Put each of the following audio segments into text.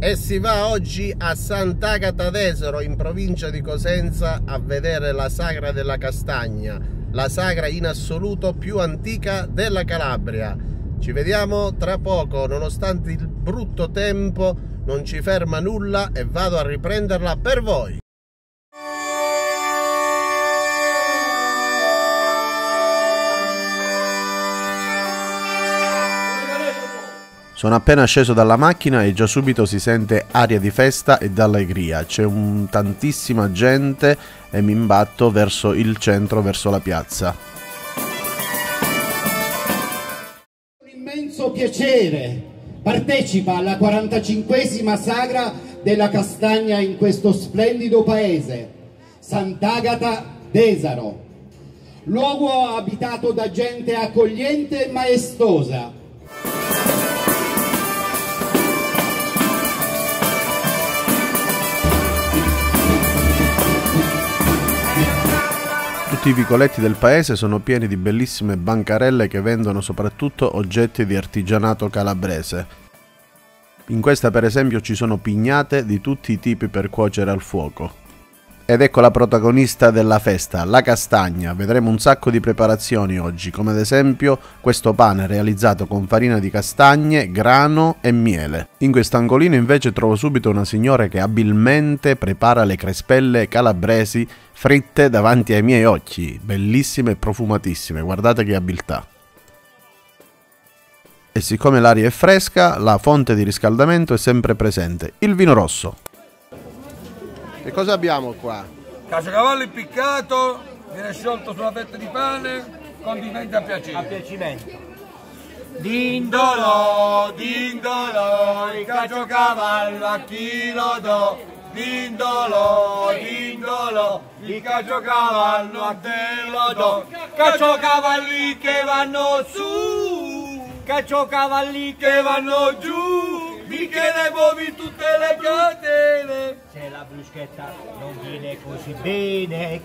e si va oggi a Sant'Agata d'Esero in provincia di Cosenza a vedere la sagra della castagna, la sagra in assoluto più antica della Calabria. Ci vediamo tra poco, nonostante il brutto tempo non ci ferma nulla e vado a riprenderla per voi. Sono appena sceso dalla macchina e già subito si sente aria di festa e d'allegria. C'è tantissima gente e mi imbatto verso il centro, verso la piazza. Un immenso piacere partecipa alla 45esima sagra della castagna in questo splendido paese, Sant'Agata d'Esaro, luogo abitato da gente accogliente e maestosa Tutti i vicoletti del paese sono pieni di bellissime bancarelle che vendono soprattutto oggetti di artigianato calabrese. In questa per esempio ci sono pignate di tutti i tipi per cuocere al fuoco. Ed ecco la protagonista della festa, la castagna. Vedremo un sacco di preparazioni oggi, come ad esempio questo pane realizzato con farina di castagne, grano e miele. In quest'angolino invece trovo subito una signora che abilmente prepara le crespelle calabresi fritte davanti ai miei occhi, bellissime e profumatissime, guardate che abilità. E siccome l'aria è fresca, la fonte di riscaldamento è sempre presente, il vino rosso. Che cosa abbiamo qua? Caciocavallo impiccato, viene sciolto sulla fetta di pane, condimenti a piacere. A piacimento. Dindolo, dindolo, il caciocavallo a chi lo do. Dindolo, dindolo, il caciocavallo a te lo do. Caciocavalli che vanno su, caciocavalli che vanno giù. Michele muovi tutte le catene. Se la bruschetta non viene così bene.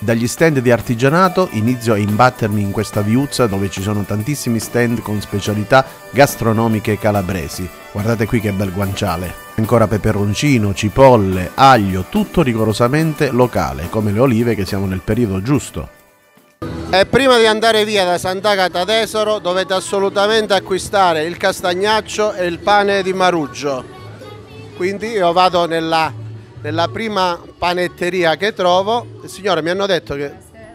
Dagli stand di artigianato inizio a imbattermi in questa viuzza dove ci sono tantissimi stand con specialità gastronomiche calabresi. Guardate qui che bel guanciale. Ancora peperoncino, cipolle, aglio, tutto rigorosamente locale, come le olive che siamo nel periodo giusto. E prima di andare via da Sant'Agata d'Esoro dovete assolutamente acquistare il castagnaccio e il pane di Maruggio. Quindi io vado nella, nella prima panetteria che trovo. Signore mi hanno detto che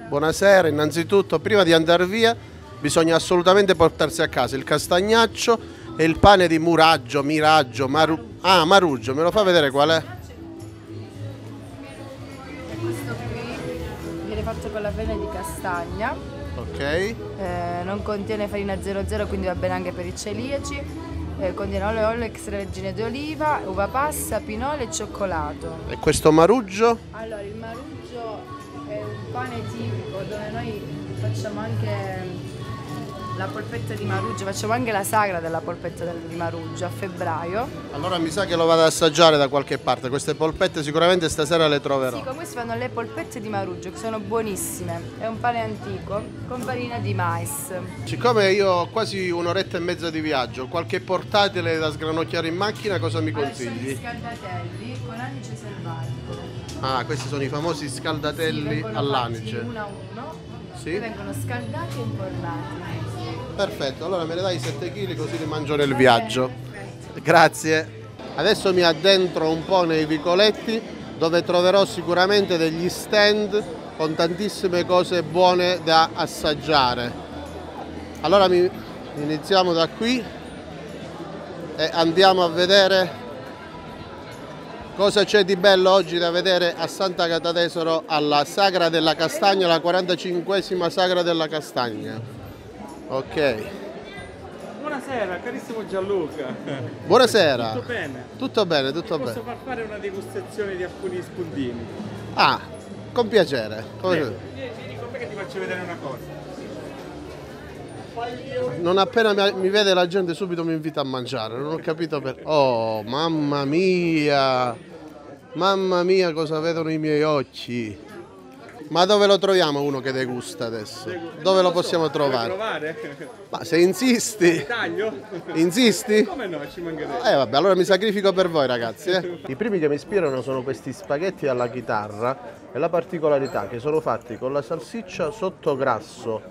buonasera, innanzitutto prima di andare via bisogna assolutamente portarsi a casa il castagnaccio e il pane di Muraggio, Miraggio, Maru... ah Maruggio, me lo fa vedere qual è? Fatto con la farina di castagna, Ok, eh, non contiene farina 00 quindi va bene anche per i celiaci, eh, contiene olio, olio extravergine di oliva, uva passa, pinoli e cioccolato. e questo Maruggio? Allora il maruggio è un pane tipico dove noi facciamo anche la polpetta di maruggio, facciamo anche la sagra della polpetta di maruggio a febbraio. Allora mi sa che lo vado ad assaggiare da qualche parte, queste polpette sicuramente stasera le troverò. Sì, con questo fanno le polpette di maruggio che sono buonissime, è un pane antico con farina di mais. Siccome io ho quasi un'oretta e mezza di viaggio, qualche portatile da sgranocchiare in macchina, cosa mi Allora, sono gli consigli? scaldatelli con anice selvatico. Ah, questi sono i famosi Sì, scaldatelli fatti all'anice. Uno a uno, Sì? vengono scaldati e infornati. Perfetto, allora me ne dai 7 kg così li mangio nel viaggio. Grazie. Adesso mi addentro un po' nei vicoletti dove troverò sicuramente degli stand con tantissime cose buone da assaggiare. Allora mi- iniziamo da qui e andiamo a vedere cosa c'è di bello oggi da vedere a Santa Catadesoro alla Sagra della Castagna, la 45esima Sagra della Castagna. Ok. Buonasera, carissimo Gianluca. Buonasera. Tutto bene? Tutto bene, tutto Posso bene. far fare una degustazione di alcuni spuntini? Ah, con piacere. Come- Vieni, vieni con me che ti faccio vedere una cosa. Non appena mi, mi vede la gente subito mi invita a mangiare, non ho capito per... Oh, mamma mia! Mamma mia cosa vedono i miei occhi! Ma dove lo troviamo uno che degusta adesso? Dove lo possiamo trovare? provare? Ma se insisti, Taglio? insisti? Come no, ci mancherebbe. Eh vabbè, allora mi sacrifico per voi ragazzi. eh. I primi che mi ispirano sono questi spaghetti alla chitarra e la particolarità che sono fatti con la salsiccia sotto grasso,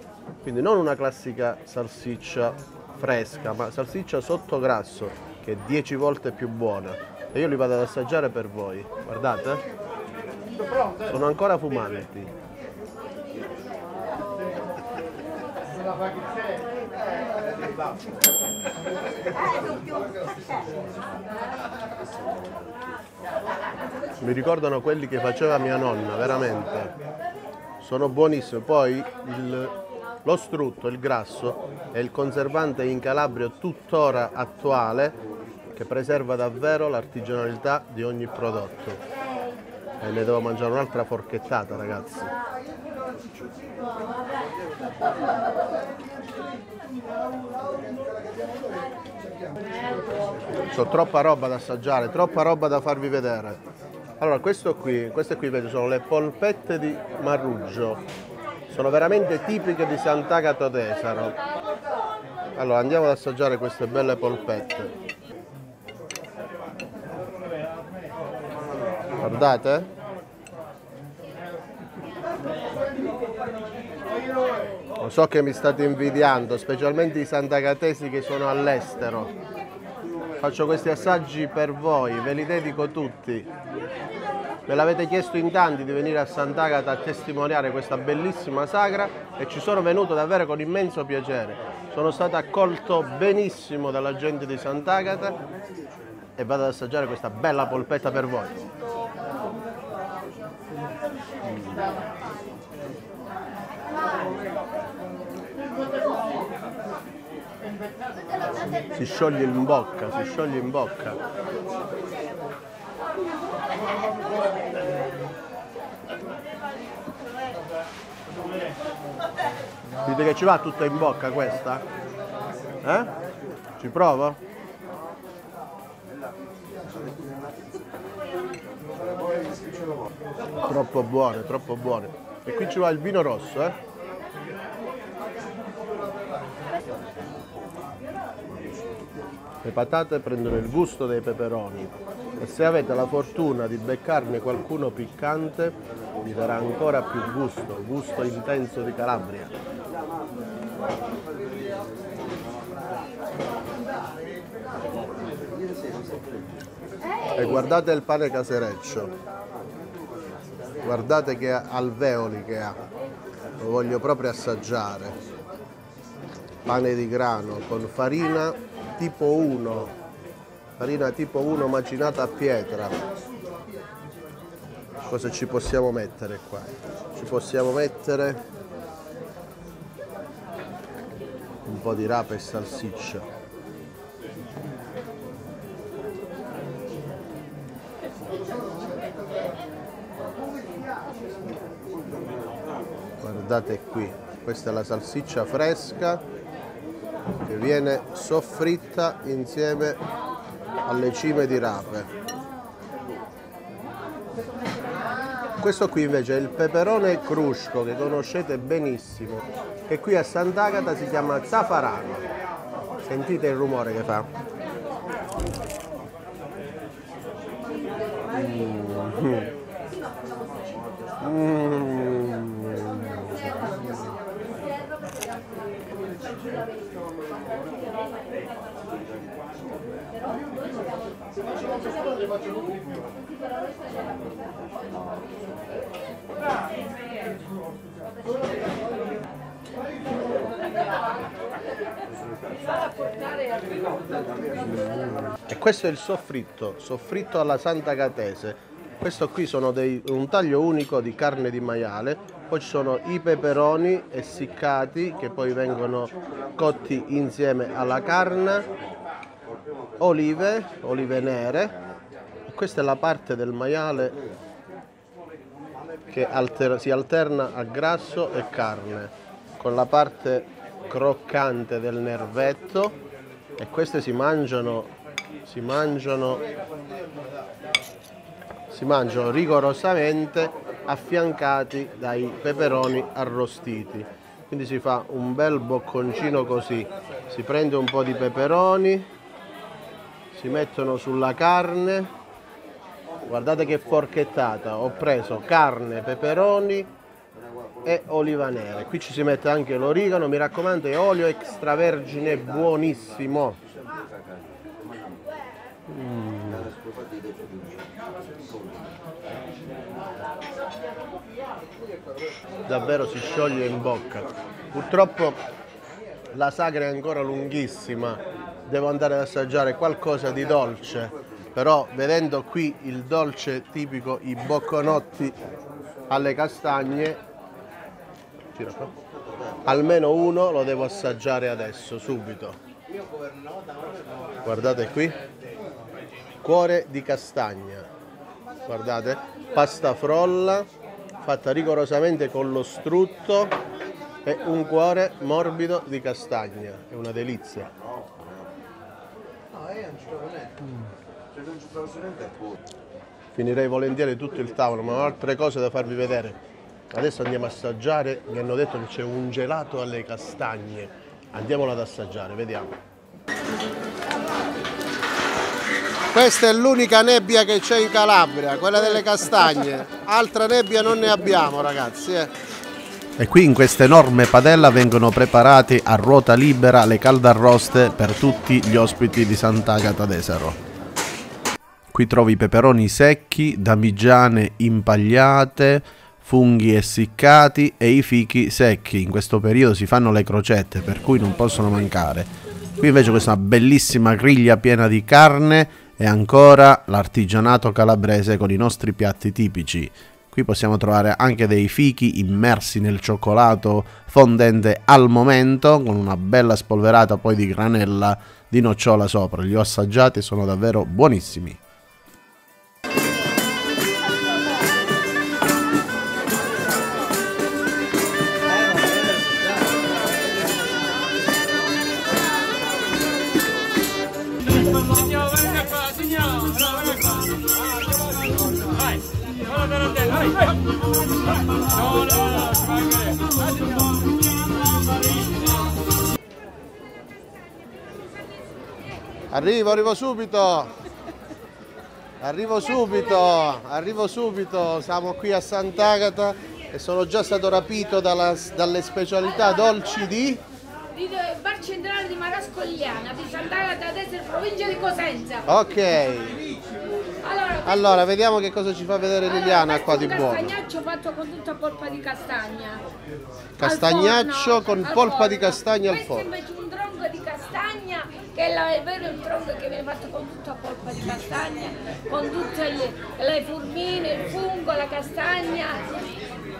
quindi non una classica salsiccia fresca, ma salsiccia sotto grasso che è 10 volte più buona. E io li vado ad assaggiare per voi. Guardate. Sono ancora fumanti. Mi ricordano quelli che faceva mia nonna, veramente. Sono buonissimi. Poi il- lo strutto, il grasso, è il conservante in Calabria tuttora attuale che preserva davvero l'artigianalità di ogni prodotto. E ne devo mangiare un'altra forchettata, ragazzi. C'ho troppa roba da assaggiare, troppa roba da farvi vedere. Allora, questo qui, queste qui vedo sono le polpette di Marruggio. Sono veramente tipiche di Sant'Agato d'Esaro. Allora, andiamo ad assaggiare queste belle polpette. Guardate. Lo so che mi state invidiando, specialmente i santagatesi che sono all'estero. Faccio questi assaggi per voi, ve li dedico tutti. Me l'avete chiesto in tanti di venire a Sant'Agata a testimoniare questa bellissima sagra e ci sono venuto davvero con immenso piacere. Sono stato accolto benissimo dalla gente di Sant'Agata e vado ad assaggiare questa bella polpetta per voi. Si scioglie in bocca, si scioglie in bocca. Dite che ci va tutta in bocca questa? Eh? Ci provo? Troppo buone, troppo buone. E qui ci va il vino rosso, eh? Le patate prendono il gusto dei peperoni e se avete la fortuna di beccarne qualcuno piccante vi darà ancora più gusto, gusto intenso di Calabria. E guardate il pane casereccio, guardate che alveoli che ha, lo voglio proprio assaggiare. Pane di grano con farina tipo 1, farina tipo 1 macinata a pietra. Cosa ci possiamo mettere qua? Ci possiamo mettere un po' di rape e salsiccia. Guardate qui, questa è la salsiccia fresca che viene soffritta insieme alle cime di rape. Questo qui invece è il peperone crusco che conoscete benissimo, che qui a Sant'Agata si chiama zafarano. Sentite il rumore che fa. Mm. Mm. E questo è il soffritto, soffritto alla Santa Catese. Questo qui sono dei- un taglio unico di carne di maiale, poi ci sono i peperoni essiccati che poi vengono cotti insieme alla carne, olive, olive nere. E questa è la parte del maiale che alter- si alterna a grasso e carne, con la parte croccante del nervetto e queste si mangiano, si mangiano, si mangiano rigorosamente affiancati dai peperoni arrostiti. Quindi si fa un bel bocconcino così, si prende un po' di peperoni, si mettono sulla carne, guardate che forchettata, ho preso carne, peperoni e oliva nera. Qui ci si mette anche l'origano, mi raccomando è olio extravergine buonissimo. Mm. Davvero si scioglie in bocca. Purtroppo la sagra è ancora lunghissima, devo andare ad assaggiare qualcosa di dolce, però vedendo qui il dolce tipico, i bocconotti alle castagne, almeno uno lo devo assaggiare adesso, subito. Guardate qui, cuore di castagna, guardate, pasta frolla fatta rigorosamente con lo strutto e un cuore morbido di castagna, è una delizia. Finirei volentieri tutto il tavolo, ma ho altre cose da farvi vedere. Adesso andiamo a assaggiare, mi hanno detto che c'è un gelato alle castagne. Andiamolo ad assaggiare, vediamo. Questa è l'unica nebbia che c'è in Calabria, quella delle castagne. Altra nebbia non ne abbiamo, ragazzi. Eh. E qui in questa enorme padella vengono preparati a ruota libera le caldarroste per tutti gli ospiti di Sant'Agata d'Esero. Qui trovi i peperoni secchi, damigiane impagliate, funghi essiccati e i fichi secchi. In questo periodo si fanno le crocette, per cui non possono mancare. Qui invece questa bellissima griglia piena di carne e ancora l'artigianato calabrese con i nostri piatti tipici. Qui possiamo trovare anche dei fichi immersi nel cioccolato fondente al momento, con una bella spolverata poi di granella di nocciola sopra. Li ho assaggiati e sono davvero buonissimi. Arrivo, arrivo subito. Arrivo subito, arrivo subito. Siamo qui a Sant'Agata e sono già stato rapito dalla, dalle specialità dolci di di bar centrale di Marascogliana di Sant'Agata Desel, provincia di Cosenza. Ok. Allora, allora, vediamo che cosa ci fa vedere Liliana allora, qua di buono. Castagnaccio fatto con tutta polpa di castagna. Castagnaccio con polpa forno. di castagna al forno. Questo invece un tronco di castagna che è, la, è vero il tronco che viene fatto con tutta polpa di castagna, con tutte le, le formine, il fungo, la castagna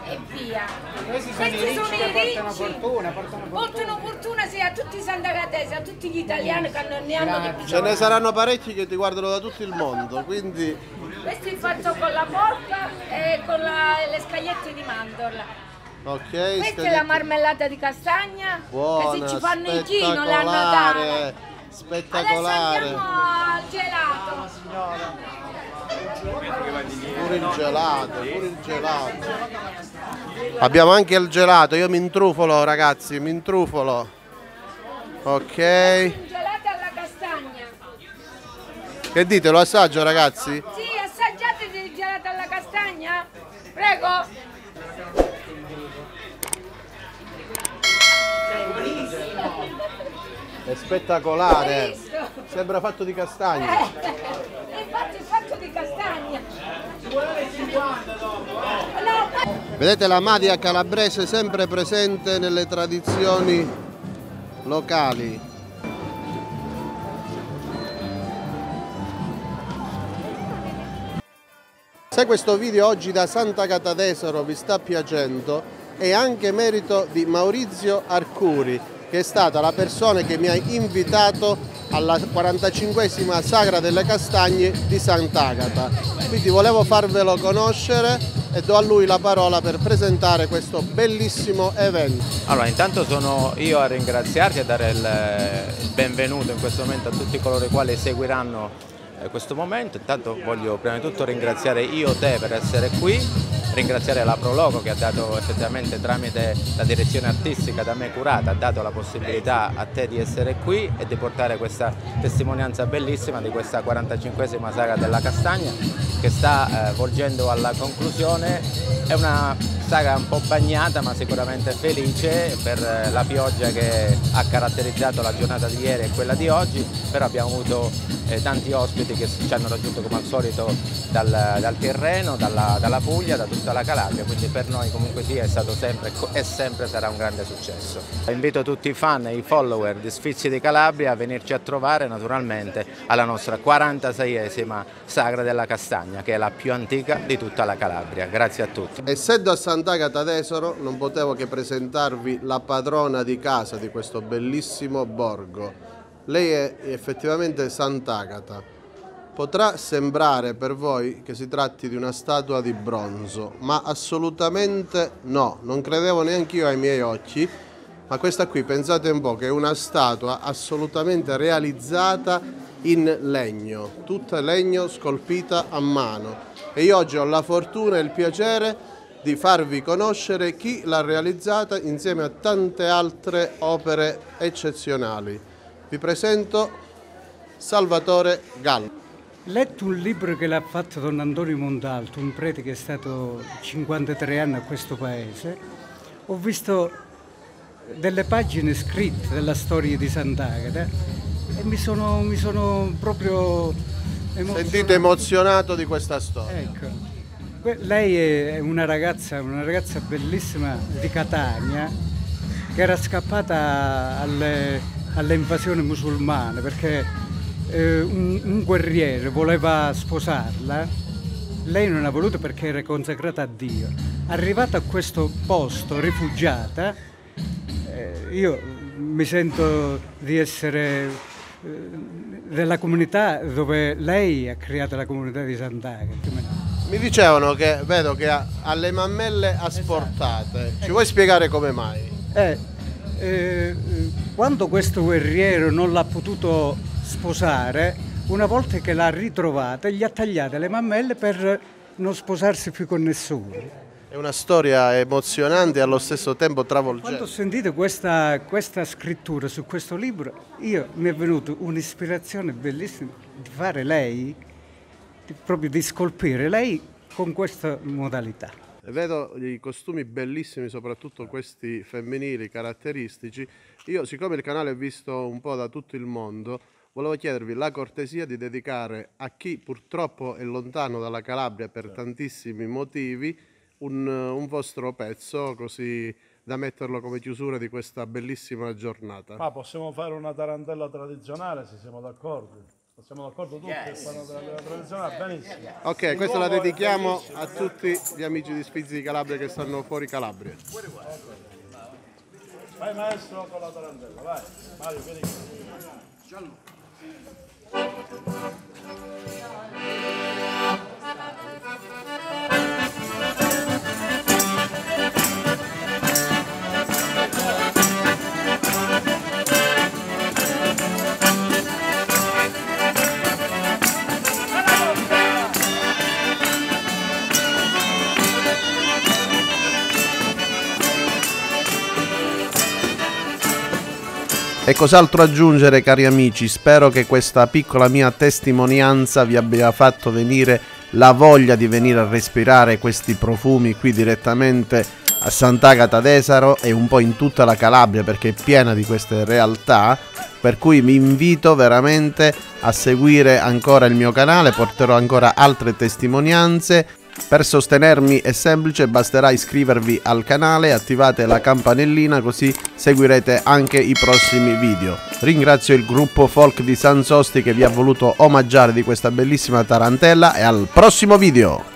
e via. Questi sono Questi i ricci sono che portano fortuna, portano fortuna. Portano fortuna sì, a tutti i sandagatesi, a tutti gli italiani che ne hanno di più. Ce ne saranno parecchi che ti guardano da tutto il mondo, quindi... Questo è fatto con la polpa e con la, le scagliette di mandorla. Ok, Questa scagliette. è la marmellata di castagna Buona, che se ci fanno i G non l'hanno data. Spettacolare. Adesso al gelato. Pure il gelato, pure il gelato. Abbiamo anche il gelato, io mi intrufolo ragazzi, mi intrufolo. Ok. Gelato alla castagna. Che dite, lo assaggio ragazzi? Sì, assaggiate il gelato alla castagna. Prego. È spettacolare. Sembra fatto di castagna. Eh, infatti è fatto di castagna. Vedete la madia calabrese sempre presente nelle tradizioni locali. Se questo video oggi da Santa Catadesero vi sta piacendo è anche merito di Maurizio Arcuri che è stata la persona che mi ha invitato alla 45esima Sagra delle Castagne di Sant'Agata. Quindi volevo farvelo conoscere e do a lui la parola per presentare questo bellissimo evento. Allora, intanto sono io a ringraziarti e dare il benvenuto in questo momento a tutti coloro i quali seguiranno eh, questo momento. Intanto voglio prima di tutto ringraziare io te per essere qui, ringraziare la Prologo che ha dato effettivamente tramite la direzione artistica da me curata, ha dato la possibilità a te di essere qui e di portare questa testimonianza bellissima di questa 45esima saga della Castagna che sta eh, volgendo alla conclusione. È una saga un po' bagnata ma sicuramente felice per eh, la pioggia che ha caratterizzato la giornata di ieri e quella di oggi, però abbiamo avuto eh, tanti ospiti che ci hanno raggiunto come al solito dal, dal Tirreno, dalla, dalla, Puglia, da tutta la Calabria, quindi per noi comunque sì è stato sempre e sempre sarà un grande successo. Invito tutti i fan e i follower di Sfizi di Calabria a venirci a trovare naturalmente alla nostra 46esima Sagra della Castagna che è la più antica di tutta la Calabria. Grazie a tutti. Essendo a Sant'Agata d'Esoro non potevo che presentarvi la padrona di casa di questo bellissimo borgo. Lei è effettivamente Sant'Agata. Potrà sembrare per voi che si tratti di una statua di bronzo, ma assolutamente no, non credevo neanche io ai miei occhi, ma questa qui pensate un po' che è una statua assolutamente realizzata in legno, tutta legno scolpita a mano. E io oggi ho la fortuna e il piacere di farvi conoscere chi l'ha realizzata insieme a tante altre opere eccezionali. Vi presento Salvatore Gallo. Letto un libro che l'ha fatto Don Antonio Montalto, un prete che è stato 53 anni a questo paese, ho visto delle pagine scritte della storia di Sant'Agata e mi sono, mi sono proprio emozionato. Sentite emozionato di questa storia. Ecco. Lei è una ragazza, una ragazza bellissima di Catania che era scappata alle, alle invasioni musulmane perché eh, un, un guerriero voleva sposarla, lei non ha voluto perché era consacrata a Dio. Arrivata a questo posto, rifugiata, eh, io mi sento di essere eh, della comunità dove lei ha creato la comunità di Sant'Agata. Mi dicevano che vedo che ha, ha le mammelle asportate. Ci vuoi spiegare come mai? Eh, eh, quando questo guerriero non l'ha potuto sposare, una volta che l'ha ritrovata, gli ha tagliate le mammelle per non sposarsi più con nessuno. È una storia emozionante e allo stesso tempo travolgente. Quando ho sentito questa, questa scrittura su questo libro, io mi è venuta un'ispirazione bellissima di fare lei proprio di scolpire lei con questa modalità. Vedo i costumi bellissimi, soprattutto questi femminili caratteristici. Io, siccome il canale è visto un po' da tutto il mondo, volevo chiedervi la cortesia di dedicare a chi purtroppo è lontano dalla Calabria per tantissimi motivi un, un vostro pezzo, così da metterlo come chiusura di questa bellissima giornata. Ma possiamo fare una tarantella tradizionale se siamo d'accordo. Siamo d'accordo tutti yes. che della tradizionale? Benissimo. Ok, questa la dedichiamo a tutti gli amici di Spizzi di Calabria che stanno fuori Calabria. Vai maestro con la tarantella, vai. Mario, vieni qui. Giallo. E cos'altro aggiungere cari amici? Spero che questa piccola mia testimonianza vi abbia fatto venire la voglia di venire a respirare questi profumi qui direttamente a Sant'Agata d'Esaro e un po' in tutta la Calabria perché è piena di queste realtà per cui vi invito veramente a seguire ancora il mio canale, porterò ancora altre testimonianze per sostenermi è semplice, basterà iscrivervi al canale, attivate la campanellina così seguirete anche i prossimi video. Ringrazio il gruppo folk di San Sosti che vi ha voluto omaggiare di questa bellissima tarantella e al prossimo video!